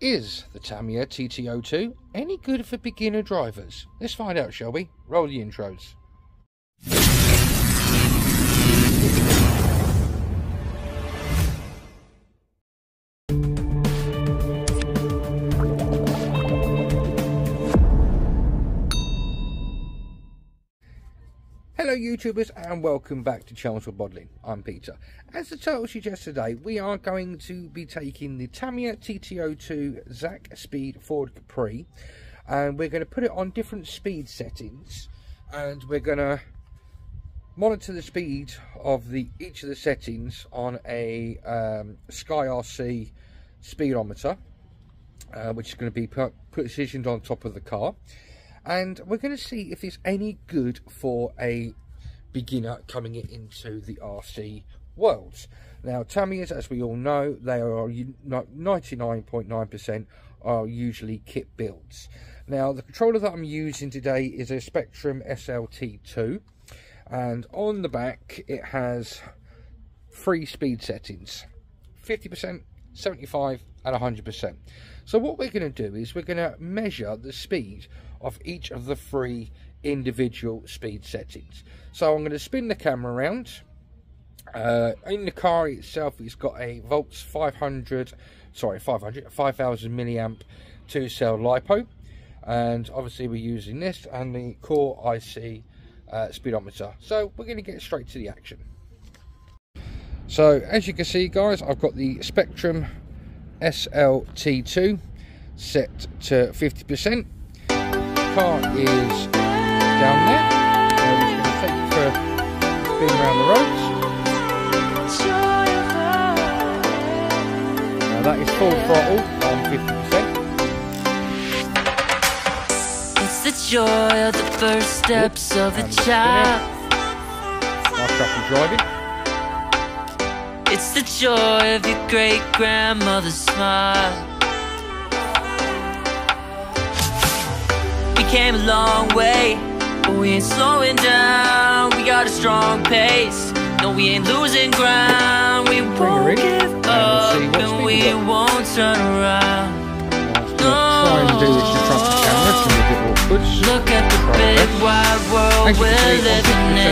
Is the Tamiya TT02 any good for beginner drivers? Let's find out, shall we? Roll the intros. Hello YouTubers and welcome back to Chelmswood Modelling. I'm Peter. As the title suggests today, we are going to be taking the Tamiya TT02 Zakspeed Ford Capri and we're going to put it on different speed settings and we're going to monitor the speed of the each of the settings on a um, Sky RC speedometer uh, which is going to be positioned on top of the car and we're going to see if it's any good for a beginner coming into the RC worlds. Now, Tamiyas, as we all know, they are 99.9% are usually kit builds. Now, the controller that I'm using today is a Spectrum SLT2, and on the back it has three speed settings 50%, 75, and 100%. So, what we're going to do is we're going to measure the speed of each of the three individual speed settings. So I'm going to spin the camera around. Uh, in the car itself, it's got a Voltz 500, sorry, 500, 5000 milliamp two cell LiPo. And obviously we're using this and the Core IC uh, speedometer. So we're going to get straight to the action. So as you can see guys, I've got the Spektrum SLT2 set to 50% car is down there. So we're going to take for spin around the roads. Now that is full throttle on 50%. It's the joy of the first steps of a child. Nice rapid driving. It's the joy of your great grandmother's smile. Came a long way But we ain't slowing down. We got a strong pace. No, we ain't losing ground. We won't give up And we won't turn around. No. Look at the big wide world we're living in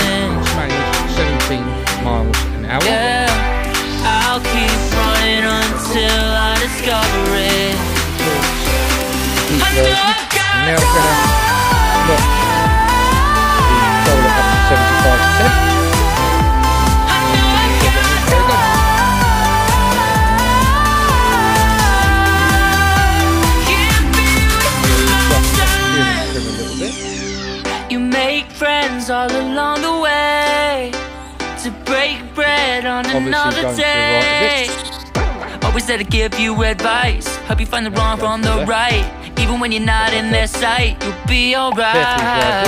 now we're going to knock the solar up to 75%. You make friends all along the way to break bread on Obviously another day. Always there to give you advice, help you find the wrong from the right. Even when you're not in their sight, you'll be alright.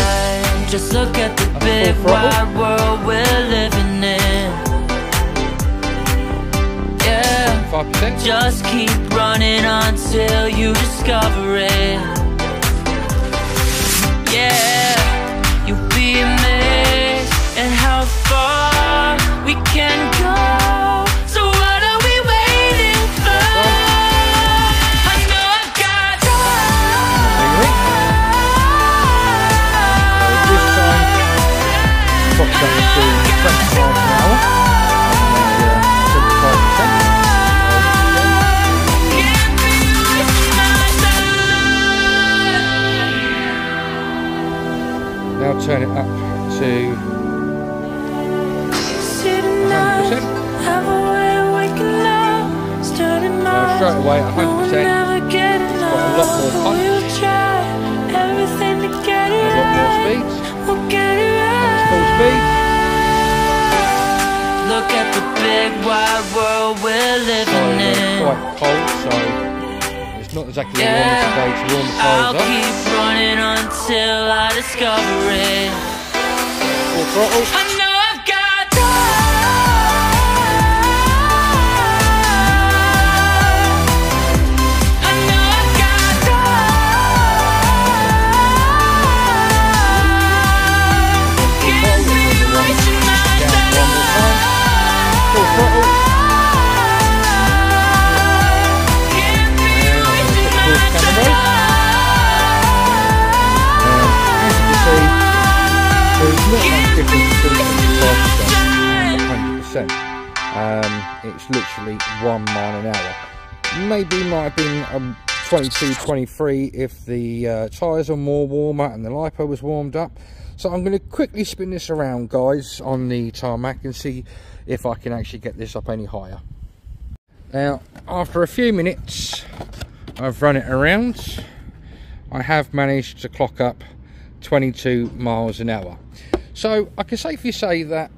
Just look at the big wide world we're living in. Yeah. 5%. Just keep running until you discover it. Straight away 100%, it's got a lot more punch, a lot more speed, and full speed. Look at the big wide world we're living in. quite cold, so it's not exactly yeah. the warmest day to warm the I'll up. keep running until I discover it. Full throttle. Literally one mile an hour. Maybe might have been um, 22 23 if the uh, tires are more warmer and the lipo was warmed up. So i'm going to quickly spin this around guys on the tarmac and see if i can actually get this up any higher. Now after a few minutes i've run it around i have managed to clock up 22 miles an hour. So i can safely say that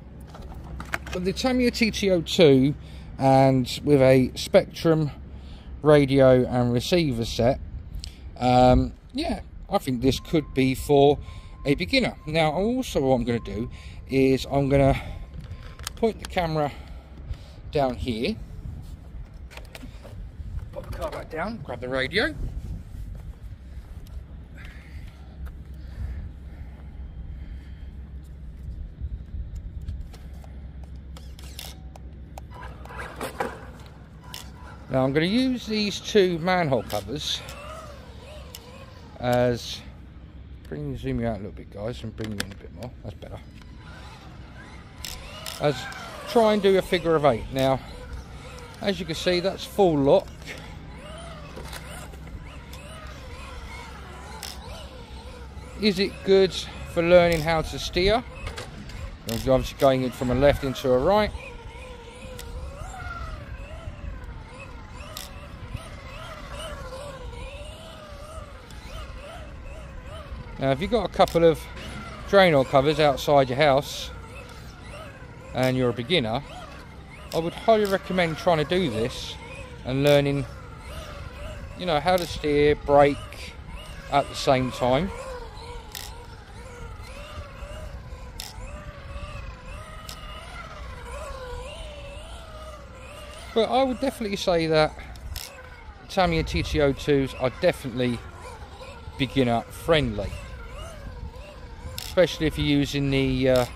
the tamiya TT02 and with a spektrum radio and receiver set um, yeah I think this could be for a beginner. Now also what I'm going to do is I'm going to point the camera down here. Put the car back down grab the radio Now I'm going to use these two manhole covers as bring zoom you out a little bit guys and bring you in a bit more. That's better. As try and do a figure of eight. Now as you can see that's full lock. Is it good for learning how to steer? Obviously going in from a left into a right Now if you've got a couple of drain oil covers outside your house and you're a beginner, I would highly recommend trying to do this and learning, you know, how to steer, brake at the same time. But I would definitely say that Tamiya TT02s are definitely beginner friendly especially if you're using the uh,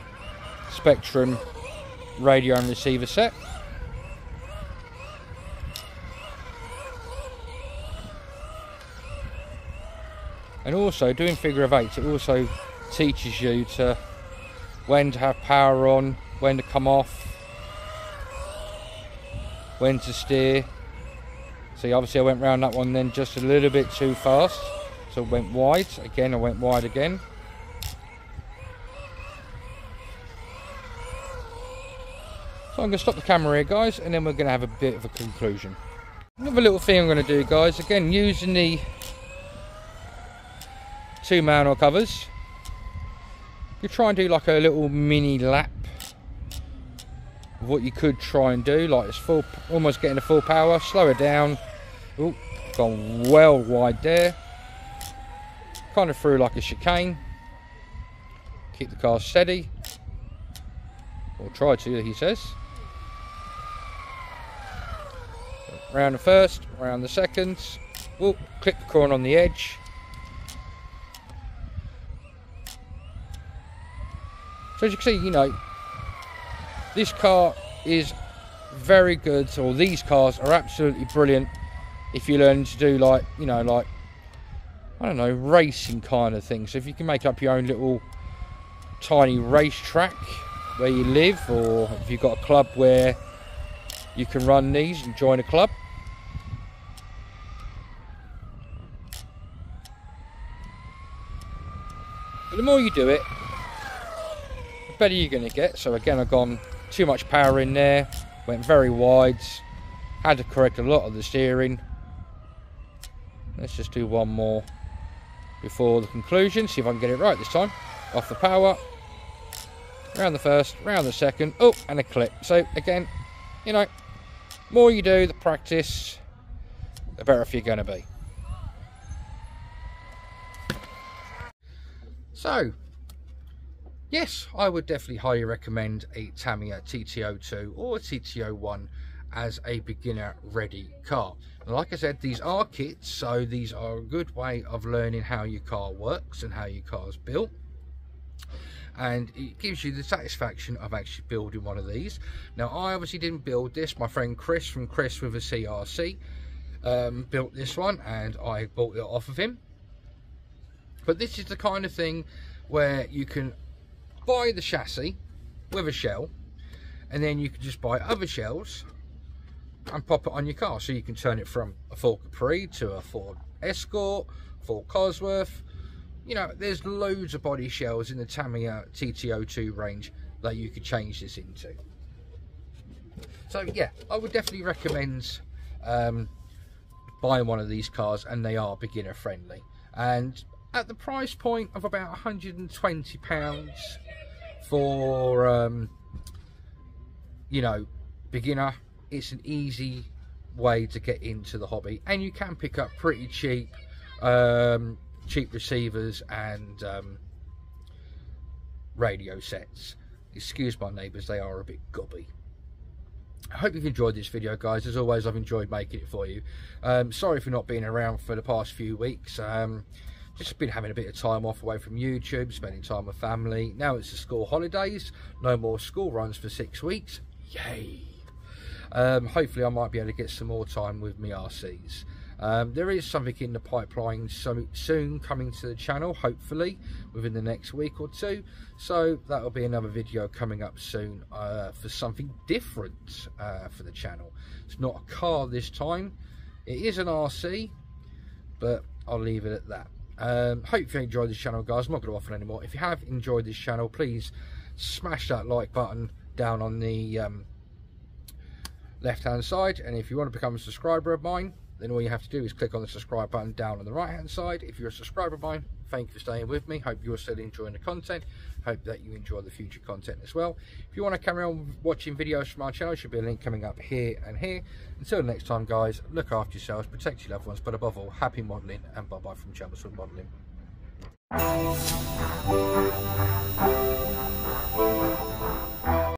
Spektrum radio and receiver set. And also doing figure of eights, it also teaches you to when to have power on, when to come off, when to steer. See, obviously I went round that one then just a little bit too fast, so it went wide. Again, I went wide again. I'm going to stop the camera here guys and then we're going to have a bit of a conclusion. Another little thing I'm going to do guys, again using the two manhole covers. You try and do like a little mini lap of what you could try and do, like it's full, almost getting a full power, slow it down. Oh, gone well wide there. Kind of through like a chicane. Keep the car steady. Or try to, he says. Round the first, round the second, whoop, clip the corn on the edge. So as you can see, you know, this car is very good, or these cars are absolutely brilliant if you learn to do like, you know, like, I don't know, racing kind of thing. So if you can make up your own little tiny racetrack where you live, or if you've got a club where you can run these and join a club, But the more you do it, the better you're going to get. So again, I've gone too much power in there, went very wide, had to correct a lot of the steering. Let's just do one more before the conclusion, see if I can get it right this time. Off the power, round the first, round the second, oh, and a clip. So again, you know, more you do, the practice, the better off you're going to be. So, yes, I would definitely highly recommend a Tamiya TT02 or TT01 as a beginner ready car. like I said, these are kits, so these are a good way of learning how your car works and how your car is built. And it gives you the satisfaction of actually building one of these. Now, I obviously didn't build this. My friend Chris from Chris with a CRC um, built this one and I bought it off of him. But this is the kind of thing where you can buy the chassis with a shell and then you can just buy other shells and pop it on your car. So you can turn it from a Ford Capri to a Ford Escort, Ford Cosworth. You know, there's loads of body shells in the Tamiya TT02 range that you could change this into. So yeah, I would definitely recommend um, buying one of these cars and they are beginner friendly. And at the price point of about 120 pounds for um, you know beginner it's an easy way to get into the hobby. And you can pick up pretty cheap um, cheap receivers and um, radio sets. Excuse my neighbours they are a bit gobby. I hope you've enjoyed this video guys. As always I've enjoyed making it for you. Um, sorry for not being around for the past few weeks. Um, just been having a bit of time off away from YouTube spending time with family now it's the school holidays no more school runs for six weeks yay um, hopefully I might be able to get some more time with my RCs um, there is something in the pipeline so soon coming to the channel, hopefully within the next week or two. So that'll be another video coming up soon uh, for something different uh, for the channel. It's not a car this time. It is an RC, but I'll leave it at that. Um, hope you enjoyed this channel, guys. I'm not going to offer anymore. If you have enjoyed this channel, please smash that like button down on the um, left hand side. And if you want to become a subscriber of mine, then all you have to do is click on the subscribe button down on the right hand side. If you're a subscriber of mine, thank you for staying with me. Hope you're still enjoying the content. Hope that you enjoy the future content as well. If you want to carry on watching videos from our channel, should be a link coming up here and here. Until next time, guys, look after yourselves, protect your loved ones, but above all, happy modelling and bye bye from Chelmswood Modelling.